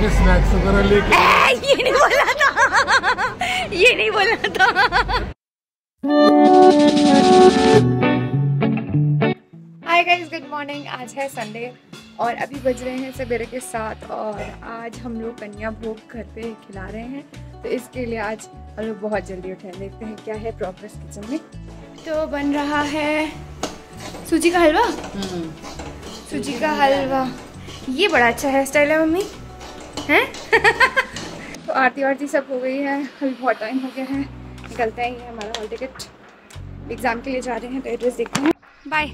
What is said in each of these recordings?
के स्नैक्स वगैरह लेके ये नहीं बोला था। ये नहीं बोला था। हाय गाइस गुड मॉर्निंग आज है संडे और अभी बज रहे हैं सवेरे के साथ और आज हम लोग कन्या भोग घर पे खिला रहे हैं। तो इसके लिए आज हम लोग बहुत जल्दी उठे हैं। देखते हैं क्या है प्रोग्रेस किचन में। तो बन रहा है सूजी का हलवा? सूजी का हलवा। ये बड़ा अच्छा हेयर स्टाइल है मम्मी। हैं? तो आरती वारती सब हो गई है। अभी बहुत टाइम हो गया है। निकलते हैं, ये हमारा हॉल टिकट एग्ज़ाम के लिए जा रहे हैं तो एड्रेस देखते हैं। बाय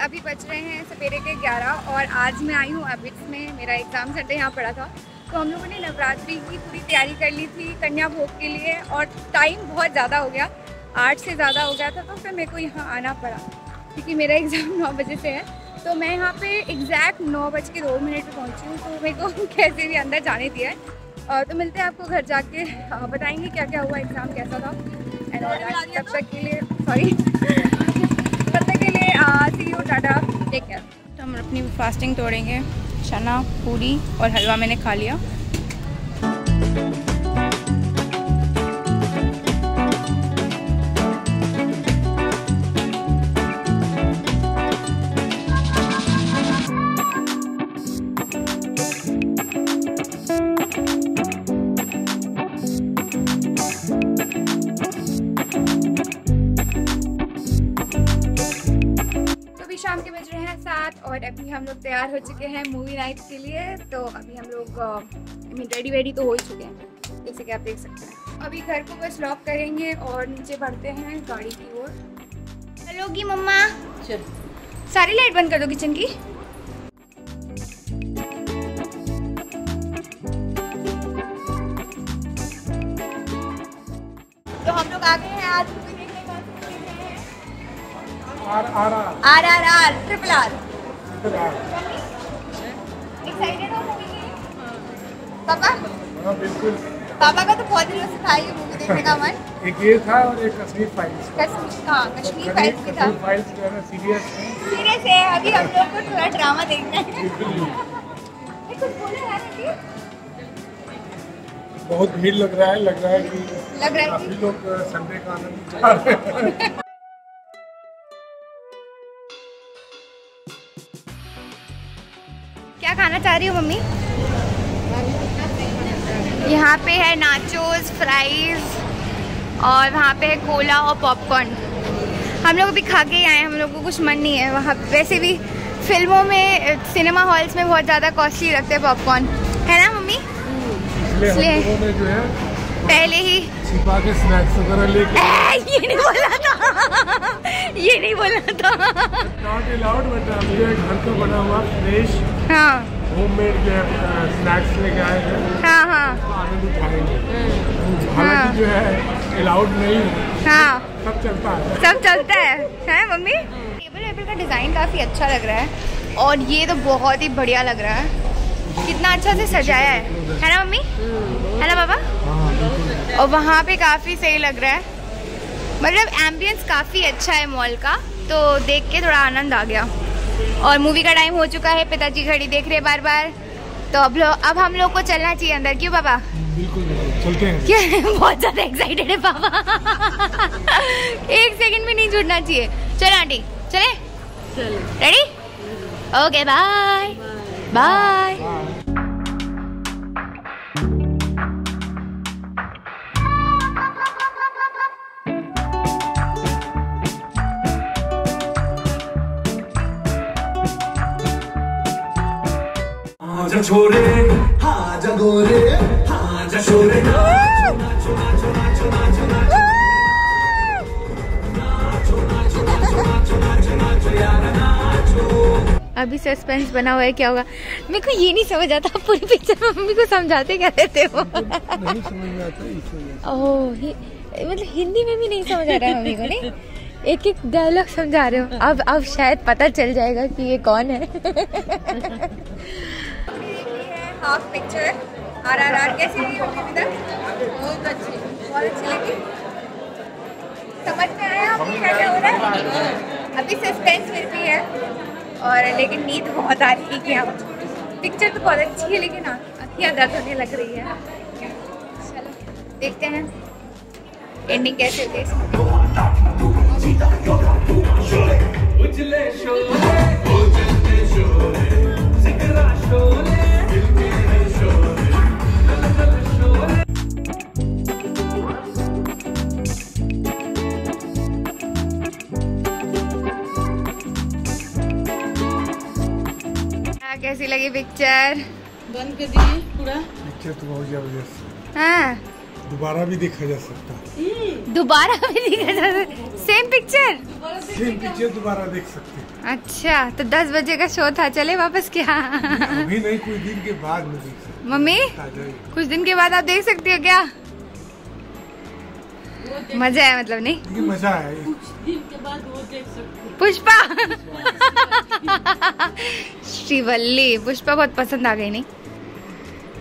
अभी बज रहे हैं सवेरे के 11 और आज मैं आई हूँ अबिट्स में। मेरा एग्ज़ाम सेंटर यहाँ पड़ा था। तो हम लोगों ने नवरात्रि की पूरी तैयारी कर ली थी कन्या भोग के लिए, और टाइम बहुत ज़्यादा हो गया। आठ से ज़्यादा हो गया था तो फिर मेरे को यहाँ आना पड़ा, क्योंकि मेरा एग्ज़ाम नौ बजे से है। तो मैं यहाँ पे एग्जैक्ट नौ बज के दो मिनट पर पहुँची हूँ तो मेरे को कैसे भी अंदर जाने दिया है। और तो मिलते हैं आपको घर जाके। बताएँगे क्या क्या हुआ एग्ज़ाम कैसा था? एंड तब तक के लिए सॉरी तब तक के लिए see you tata. Take care तो हम अपनी फास्टिंग तोड़ेंगे, चना, पूरी और हलवा मैंने खा लिया। सात और अभी हम लोग तैयार हो चुके हैं मूवी नाइट के लिए तो अभी हम लोग आई मीन रेडी वेडी तो हो ही चुके हैं जैसे कि आप देख सकते हैं। अभी घर को बस लॉक करेंगे और नीचे बढ़ते हैं गाड़ी की ओर। हेलो की मम्मा। सारी लाइट बंद कर दो किचन की। तो हम लोग आ गए हैं आज। R R R. R R R R triple R excited हो मूवी के लिए? पापा? हाँ बिल्कुल। पापा का तो बहुत दिनों से था ये मूवी देखने का मन। एक ये था और एक कश्मीर फाइल्स कश्मीर हाँ कश्मीर फाइल्स भी था। फाइल्स जो है ना सीरियस है। सीरियस है अभी हम लोग को थोड़ा ड्रामा देखना है। कुछ बोले यार बहुत भीड़ लग रहा है लग रहा है कि लग रहा है काफ़ी लोग संडे का आनंद उठा रहे हैं मम्मी? यहाँ पे है नाचोस फ्राइज और वहाँ पे है कोला और पॉपकॉर्न हम लोग अभी खा के ही आए हैं हम लोग को कुछ मन नहीं है वहाँ वैसे भी फ़िल्मों में सिनेमा हॉल्स में बहुत ज़्यादा कॉस्टली रखते हैं पॉपकॉर्न है ना मम्मी? इसलिए है पहले ही छिपा के स्नैक्स वगैरह लेके ये नहीं बोला था। ये नहीं बोला था। नॉट अलाउड बट हम घर का बना हुआ फ्रेश हाँ। होममेड जो है स्नैक्स लेके आए हैं। हाँ हाँ। आनंद उठाएँगे हालाँकि जो है अलाउड नहीं हाँ। सब चलता है। सब चलता है। है मम्मी? टेबल वेबल का डिज़ाइन काफ़ी अच्छा लग रहा है और ये तो बहुत ही बढ़िया लग रहा है। कितना अच्छा से सजाया है। है ना मम्मी? है ना पापा? हाँ और वहाँ पे काफ़ी सही लग रहा है। मतलब एम्बियंस काफ़ी अच्छा है मॉल का तो देख के थोड़ा आनंद आ गया। और मूवी का टाइम हो चुका है पिताजी घड़ी देख रहे बार बार तो अब लोग अब हम लोग को चलना चाहिए अंदर। क्यों बाबा? बिल्कुल बिल्कुल चलते हैं। क्या? बहुत ज़्यादा एक्साइटेड है बाबा। एक सेकंड भी नहीं जुड़ना चाहिए। चलो आंटी चले? रेडी ओके बाय बाय आजा छोरे आजा गोरे आजा छोरे अभी सस्पेंस बना हुआ है क्या होगा? मेरे को ये नहीं समझ आता पूरी पिक्चर में मम्मी को समझाते क्या रहते हो? नहीं समझ में आता इसलिए ओह मतलब हिंदी में भी नहीं समझ आ रहा है मम्मी को नहीं? एक एक डायलॉग समझा रहे हो। अब अब शायद पता चल जाएगा कि ये कौन है। Half picture R R R कैसी लगी अभी तक बहुत अच्छी बहुत अच्छी लगी। समझ में आया आपको क्या क्या हो रहा है? अभी सस्पेंस फिर भी है और लेकिन नींद बहुत आ रही है कि हम पिक्चर तो बहुत अच्छी है लेकिन अखियाँ दर्द होने लग रही है। चलो देखते हैं। एंडिंग कैसे होगी शोले हाँ, कैसी लगी पिक्चर बंद कर दिए पूरा। पिक्चर तो बहुत ज़बरदस्त हाँ। दोबारा भी देखा जा सकता है। दोबारा भी देखा जा सकता सेम पिक्चर सेम पिक्चर दोबारा देख सकते हैं। अच्छा तो दस बजे का शो था चले वापस क्या? अभी नहीं कुछ दिन के बाद में देख मम्मी। कुछ दिन के बाद आप देख सकती हो क्या? मज़ा है मतलब नहीं? मज़ा आया ये। कुछ दिन के बाद वो देख सकते हैं। पुष्पा! श्रीवल्ली पुष्पा बहुत पसंद आ गई नहीं?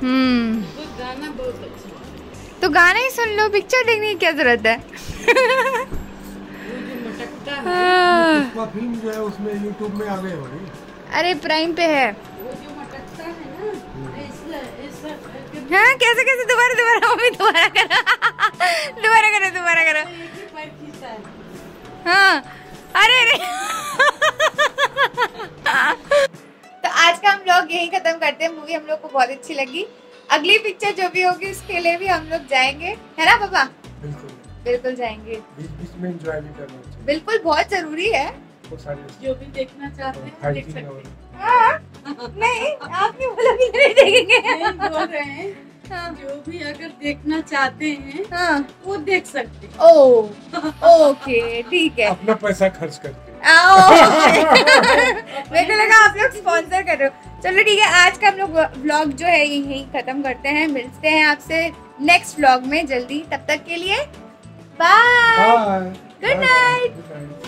हम्म। वो गाना बहुत अच्छा तो गाना ही सुन लो पिक्चर देखने की क्या ज़रूरत हाँ, पुष्पा फ़िल्म जो है उसमें यूट्यूब में आ गई होगी। अरे प्राइम पे है। वो है हाँ कैसे कैसे? दोबारा दोबारा मम्मी दोबारा करो। दोबारा करो दोबारा करो। ही। है हाँ अरे अरे। तो आज का हम लोग यही खत्म करते हैं। मूवी हम लोग को बहुत अच्छी लगी। अगली पिक्चर जो भी होगी उसके लिए भी हम लोग जाएँगे। है ना पापा? बिल्कुल जाएँगे। बीच बीच में एंजॉय भी करना चाहिए। बिल्कुल बहुत ज़रूरी है। जो भी देखना चाहते हैं देख सकते हैं। हाँ, नहीं आपने बोला कि नहीं देखेंगे। नहीं बोल रहे हैं। हाँ, जो भी अगर देखना चाहते हैं हाँ, वो देख सकते हैं। ओ ओके ठीक है। अपना पैसा खर्च करके। आओ मेरे को लगा आप लोग स्पॉन्सर कर रहे हो। चलो ठीक है आज का हम लोग ब्लॉग जो है यही खत्म करते हैं मिलते हैं आपसे नेक्स्ट ब्लॉग में जल्दी। तब तक के लिए bye bye Good night. Good night